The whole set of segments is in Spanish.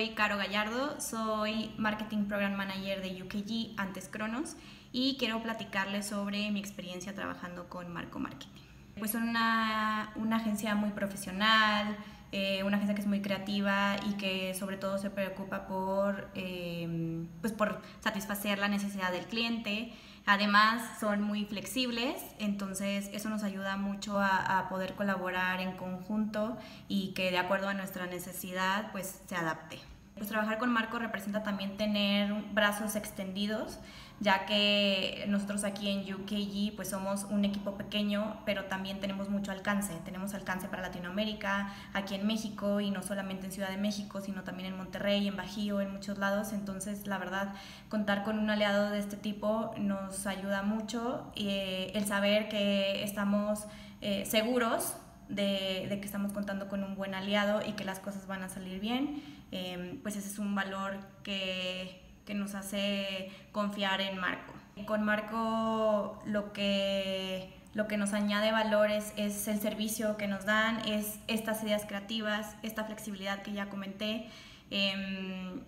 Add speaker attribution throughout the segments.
Speaker 1: soy Caro Gallardo, soy Marketing Program Manager de UKG, antes Cronos, y quiero platicarles sobre mi experiencia trabajando con Marco Marketing. Pues son una, una agencia muy profesional, eh, una agencia que es muy creativa y que sobre todo se preocupa por, eh, pues por satisfacer la necesidad del cliente. Además, son muy flexibles, entonces eso nos ayuda mucho a, a, poder colaborar en conjunto y que de acuerdo a nuestra necesidad pues se adapte. Pues trabajar con Marco representa también tener brazos extendidos, ya que nosotros aquí en UKG pues somos un equipo pequeño, pero también tenemos mucho alcance. Tenemos alcance para Latinoamérica, aquí en México y no solamente en Ciudad de México, sino también en Monterrey, en Bajío, en muchos lados. Entonces, la verdad, contar con un aliado de este tipo nos ayuda mucho. Eh, el saber que estamos eh, seguros de, que estamos contando con un buen aliado y que las cosas van a salir bien, eh, pues ese es un valor que, que, nos hace confiar en Marco. Con Marco lo que, lo que nos añade valores es el servicio que nos dan, es estas ideas creativas, esta flexibilidad que ya comenté. Eh,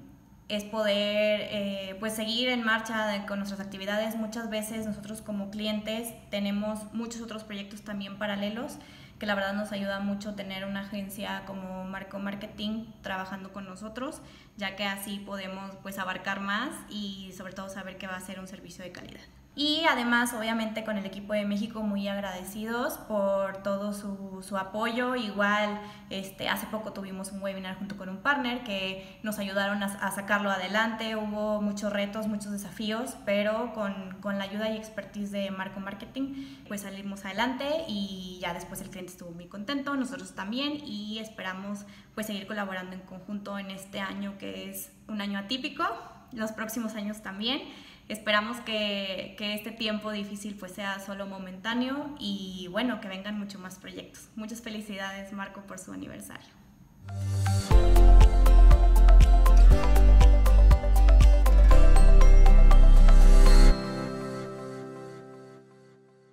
Speaker 1: es poder eh, pues seguir en marcha con nuestras actividades. Muchas veces nosotros como clientes tenemos muchos otros proyectos también paralelos que la verdad nos ayuda mucho tener una agencia como Marco Marketing trabajando con nosotros, ya que así podemos pues abarcar más y sobre todo saber que va a ser un servicio de calidad. Y además, obviamente, con el equipo de México muy agradecidos por todo su, su, apoyo. Igual, este, hace poco tuvimos un webinar junto con un partner que nos ayudaron a, a sacarlo adelante. Hubo muchos retos, muchos desafíos, pero con, con, la ayuda y expertise de Marco Marketing, pues salimos adelante y ya después el cliente estuvo muy contento, nosotros también, y esperamos pues seguir colaborando en conjunto en este año que es un año atípico, los próximos años también. Esperamos que, que, este tiempo difícil pues sea solo momentáneo y bueno, que vengan mucho más proyectos. Muchas felicidades Marco por su aniversario.